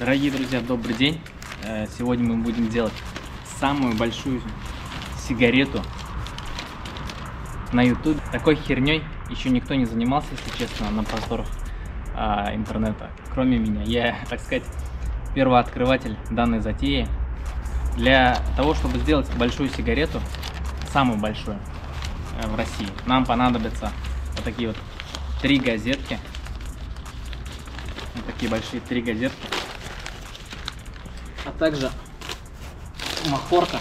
Дорогие друзья, добрый день. Э, Сегодня мы будем делать самую большую сигарету на YouTube. Такой херней еще никто не занимался, если честно, на просторах а, интернета, кроме меня. Я, так сказать, первооткрыватель данной затеи. Для того, чтобы сделать большую сигарету, самую большую э, в России, нам понадобятся вот такие вот три газетки. Вот такие большие три газетки. А также махорка.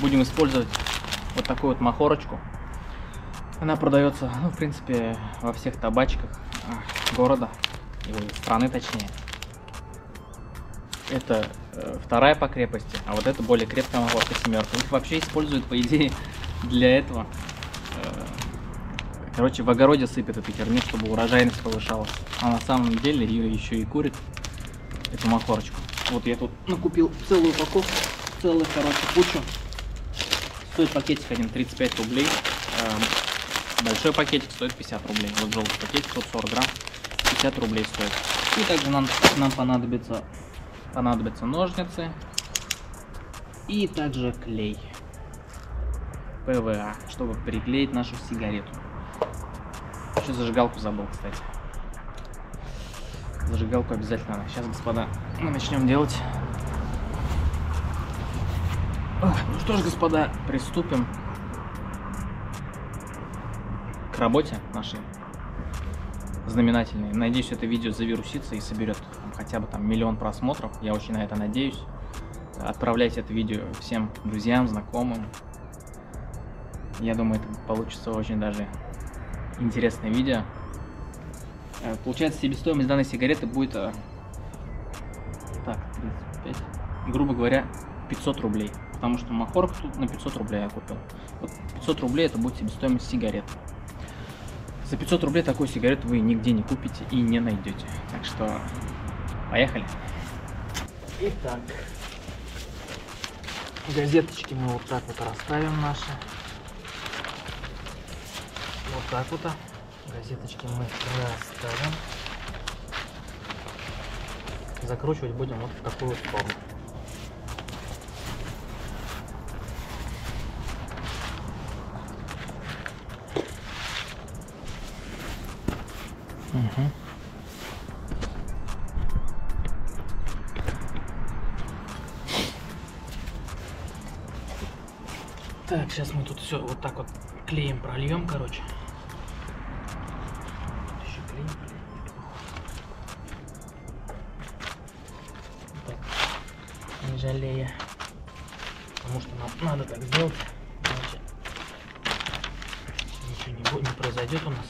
Будем использовать вот такую вот махорочку. Она продается, ну, в принципе, во всех табачках а, города, или страны точнее. Это э, вторая по крепости, а вот это более крепкая махорка семерка. Их вообще используют, по идее, для этого. Э, короче, в огороде сыпят эту херню, чтобы урожайность повышалась. А на самом деле ее еще и курит, эту махорочку. Вот я тут накупил целую упаковку, целую, короче, кучу. Стоит пакетик один 35 рублей. Эм, Большой пакетик стоит 50 рублей. Вот желтый пакетик 140 грамм 50 рублей стоит. И также нам, нам понадобится, понадобятся ножницы и также клей. ПВА, чтобы приклеить нашу сигарету. Еще зажигалку забыл, кстати. Зажигалку обязательно. Сейчас, господа, мы начнем делать. Ну что ж, господа, приступим к работе нашей знаменательной. Надеюсь, это видео завирусится и соберет там, хотя бы там миллион просмотров. Я очень на это надеюсь. Отправляйте это видео всем друзьям, знакомым. Я думаю, это получится очень даже интересное видео. Э, Получается, себестоимость данной сигареты будет, э, так, 35, грубо говоря, 500 рублей. Потому что махорку тут на 500 рублей я купил. Вот 500 рублей это будет себестоимость сигарет. За 500 рублей такую сигарету вы нигде не купите и не найдете. Так что, поехали. Итак, газеточки мы вот так вот расставим наши. Вот так вот. Газеточки мы расставим. Закручивать будем вот в такую сторону. Мгм. Так, сейчас мы тут все вот так вот клеем прольем, короче. Жалея. Потому что нам надо так сделать. Иначе ничего не, будет, не произойдет у нас.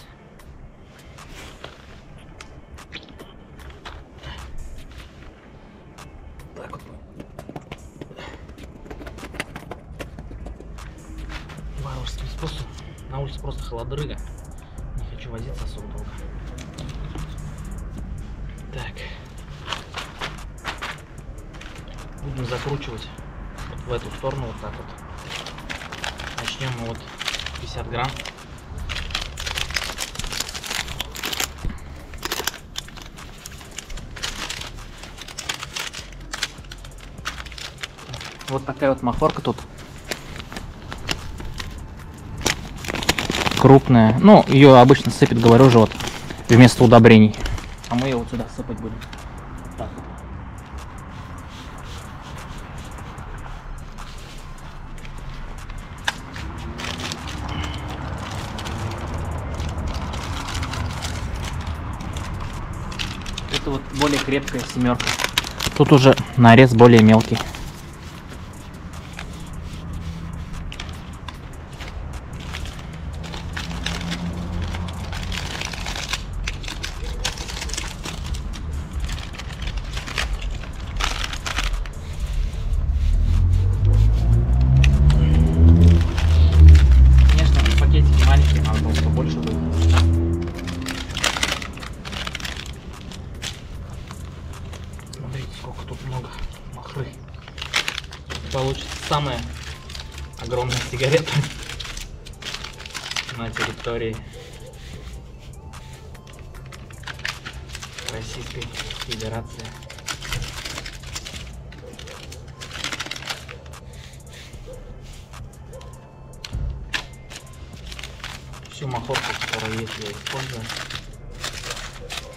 Так вот. Варварским способом. На улице просто холодрыга. Будем закручивать вот в эту сторону вот так вот. Начнем мы вот 50 грамм. Вот такая вот махорка тут. Крупная. Ну, ее обычно сыпят, говорю же, вот вместо удобрений. А мы ее вот сюда сыпать будем. Более крепкая семерка. Тут уже нарез более мелкий. Российской Федерации. Всю махорку, которая есть, я использую,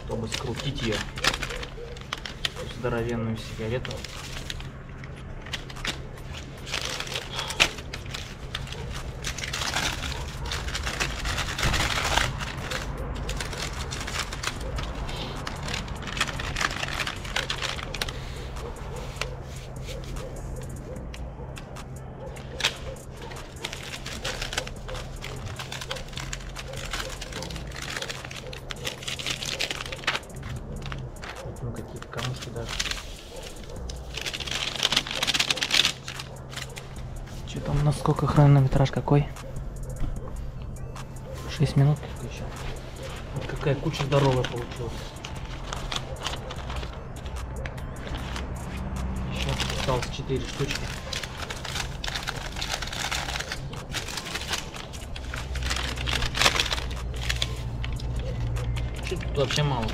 чтобы скрутить ее. Здоровенную сигарету. Сколько хронометраж какой? 6 минут только еще. Вот какая куча здоровая получилась. Еще осталось 4 штучки. Чуть тут вообще мало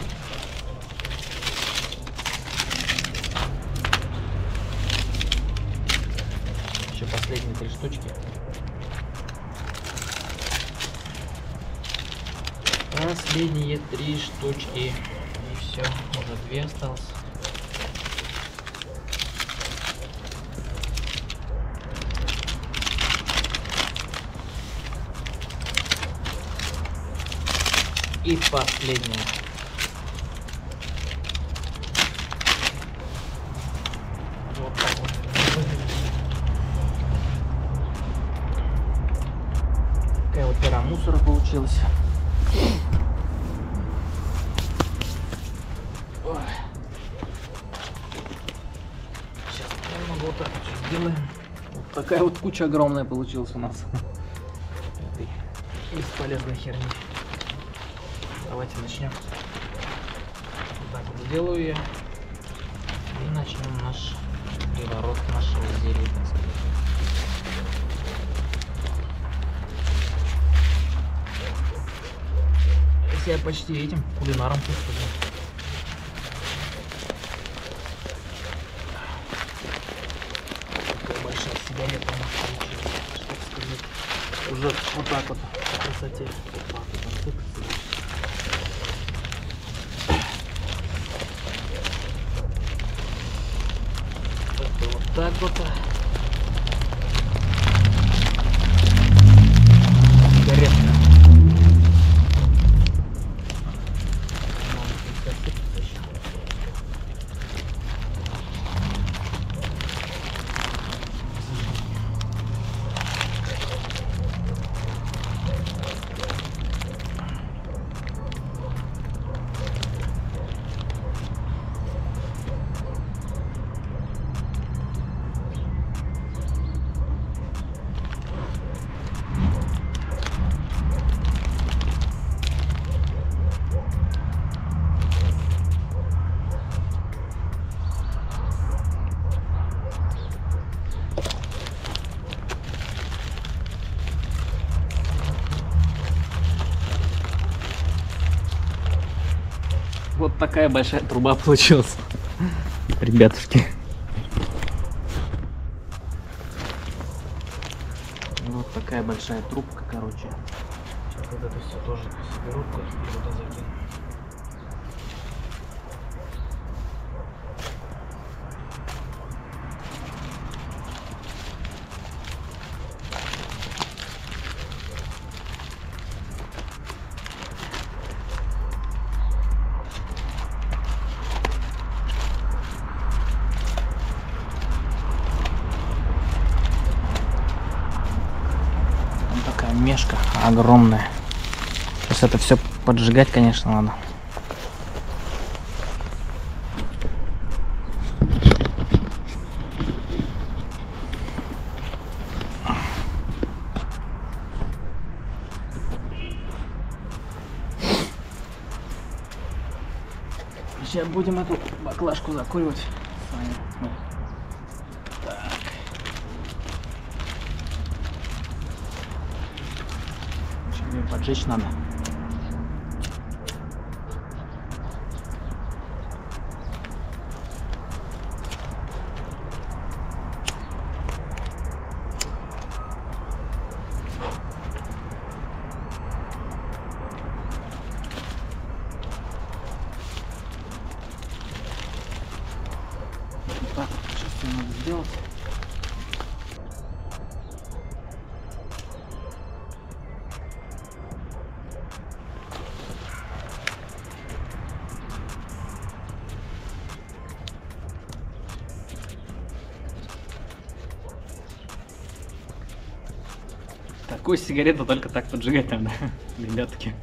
последние три штучки. Последние три штучки. И все, уже две осталось. И последняя. Так вот такая вот куча огромная получилась у нас. Этой бесполезной херни. Давайте начнем. Так вот сделаю я. И начнем наш переворот нашего зелья, так сказать. Я почти этим кулинаром чувствую. Такая большая сигарета у нас получилась, что Уже вот так вот по красоте. Вот так вот такая большая труба получилась. Ребятушки. Вот такая большая трубка, короче. Сейчас вот это все тоже соберу, туда закину. Огромная. Сейчас это все поджигать, конечно, надо. Сейчас будем эту баклажку закуривать. с вами. Мы. Так. Сейчас Такую сигарету только так поджигать надо, ребятки.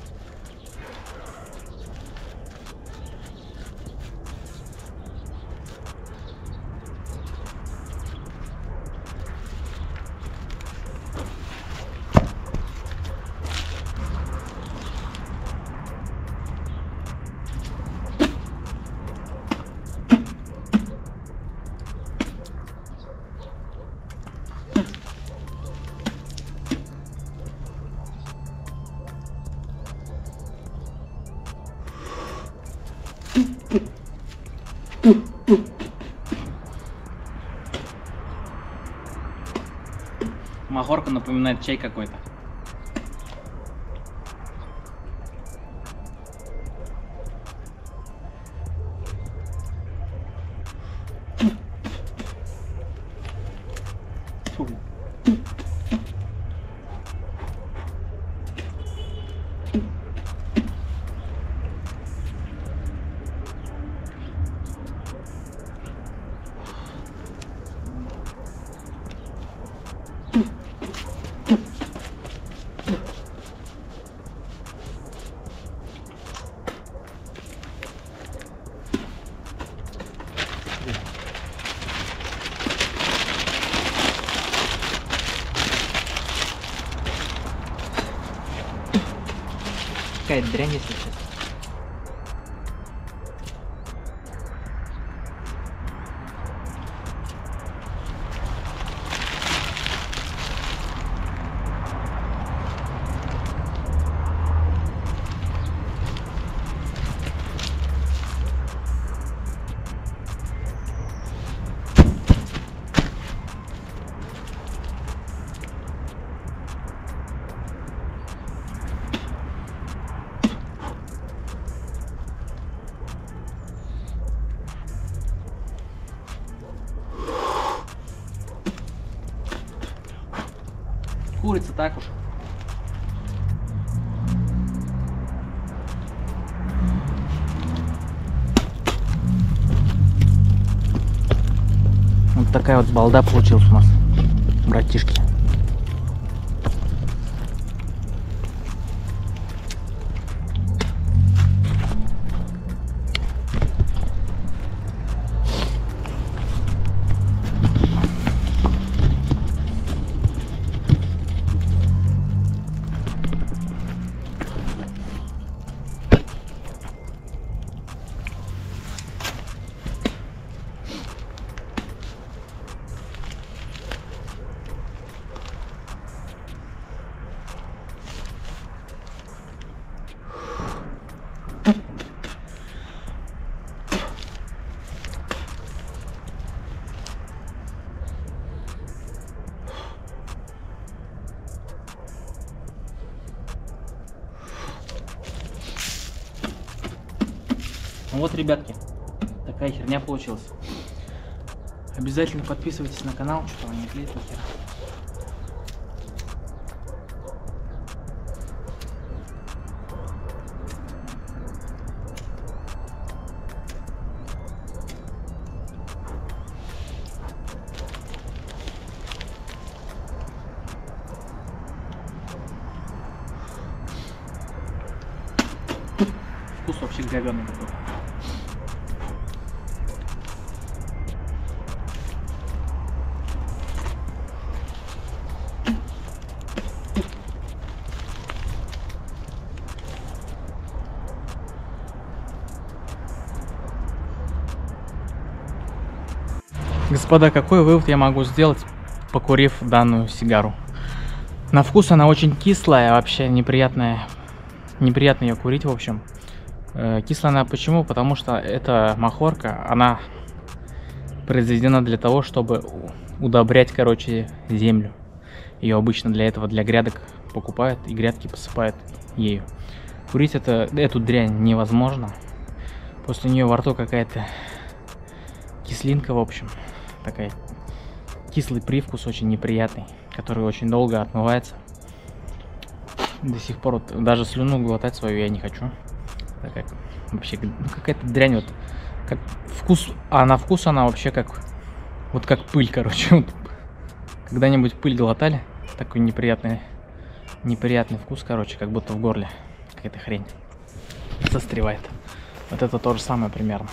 Напоминает чай какой-то. Какая дрянь, если честно. Так уж. Вот такая вот балда получилась у нас, братишки. Вот, ребятки, такая херня получилась. Обязательно подписывайтесь на канал, что не клеит хера. Вкус вообще говёный такой. Господа, какой вывод я могу сделать, покурив данную сигару? На вкус она очень кислая, вообще неприятная. Неприятно ее курить, в общем. Э, Кислая она почему? Потому что эта махорка, она произведена для того, чтобы удобрять, короче, землю. Ее обычно для этого, для грядок покупают и грядки посыпают ею. Курить это, эту дрянь невозможно. После нее во рту какая-то кислинка, в общем. Такая кислый привкус, очень неприятный, который очень долго отмывается. До сих пор вот, даже слюну глотать свою я не хочу. Так как вообще ну, какая-то дрянь вот. Как вкус, а на вкус она вообще как вот как пыль, короче. Вот. Когда-нибудь пыль глотали? Такой неприятный, неприятный вкус, короче, как будто в горле какая-то хрень застревает. Вот это то же самое примерно.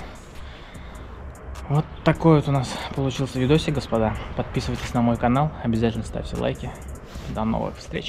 Вот такой вот у нас получился видосик, господа. Подписывайтесь на мой канал, обязательно ставьте лайки. До новых встреч.